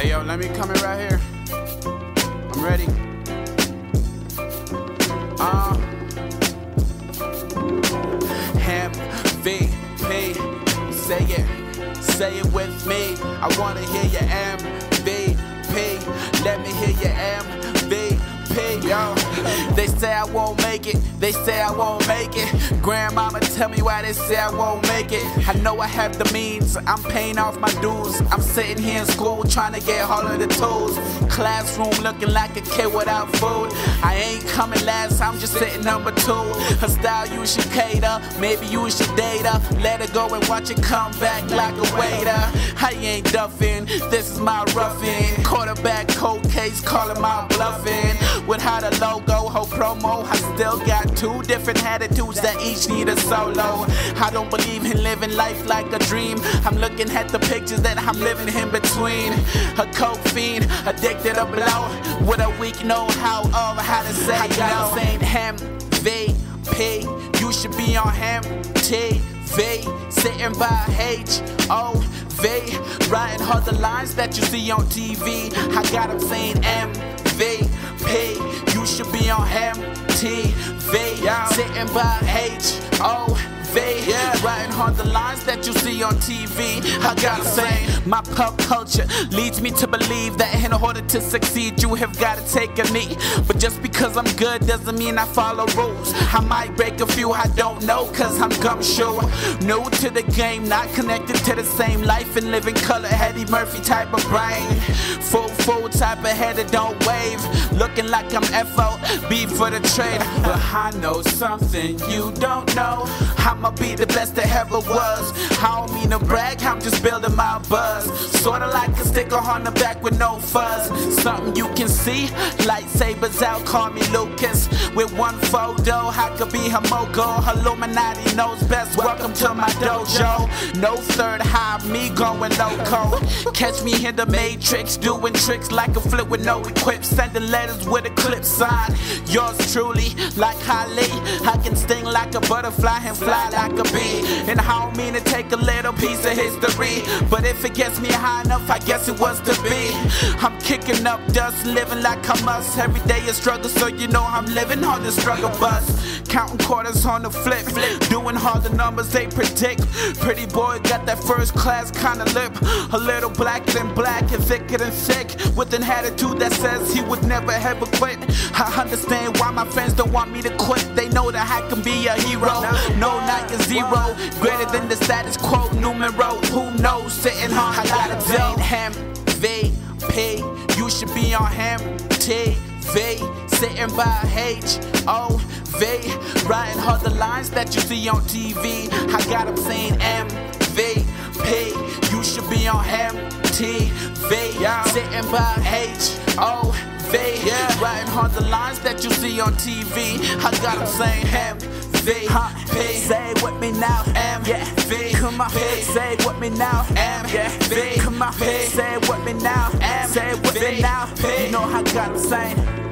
Hey yo, let me come in right here. I'm ready. Uh, M V P. Say it, say it with me. I wanna hear your MVP. Let me hear your MVP. They say I won't make it. They say I won't make it. Grandmama tell me why they say I won't make it. I know I have the means. I'm paying off my dues. I'm sitting here in school trying to get all of the tools. Classroom looking like a kid without food. I ain't coming last. I'm just sitting number two. Her style you should cater. Maybe you should date her. Let her go and watch it come back like a waiter. I ain't duffing. This is my roughing. Quarterback cold case calling my bluffing. Without a logo, whole promo, I still got two different attitudes that each need a solo. I don't believe in living life like a dream. I'm looking at the pictures that I'm living in between. A coke fiend, addicted to blow, with a weak know-how of how to say I got no. saying M, V, P. You should be on M, T, V, sitting by H, O, V, writing all the lines that you see on TV. I got them saying M, on MTV, yeah. sitting by H O V, yeah. writing on the lines that you see on TV. I gotta say, my pop culture leads me to believe that in order to succeed, you have gotta take a knee. But just because I'm good doesn't mean I follow rules. I might break a few, I don't know, cause I'm gumshoe. New to the game, not connected to the same life and living color. Eddie Murphy type of brain. Full, full type of head that don't wave. Looking like I'm FOB for the trade. But I know something you don't know. I'ma be the best that ever was. I don't mean to brag, I'm just building my buzz. Sorta like a sticker on the back with no fuzz. Something you can see, lightsabers out, call me Lucas. With one photo, I could be a mogul. Illuminati knows best. Welcome to my dojo. No third high, me going loco. Catch me in the matrix, doing tricks like a flip with no equip. Sending letters with a clip sign. Yours truly, like Holly. I can sting like a butterfly and fly like a bee. And I don't mean to take a little piece of history. But if it gets me high enough, I guess it was to be. I'm kicking up dust, living like I must. Every day a struggle, so you know I'm living on the struggle bus. Counting quarters on the flip, doing all the numbers they predict. Pretty boy got that first class kind of lip. A little blacker than black and thicker than thick. With an attitude that says he would never ever quit. I understand why my friends don't want me to quit. They know that I can be a hero. No, not your zero. Greater than the status quo numero. Who knows? Sitting on I got a date M. V, P. You should be on M. T, V. Sitting by H, O, V. Writing all the lines that you see on TV. I got them saying M, V, P. You should be on M. T, V. Sitting by H, O, V. Writing all the lines that you see on TV. I got them saying M. V, P. Say it with me now, M, yeah, V, come on, P. Say it with me now, M, yeah, V, come on, P. Say it with me now, M, say it with me now, P. You know I got the same.